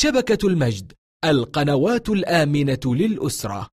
شبكة المجد القنوات الآمنة للأسرة.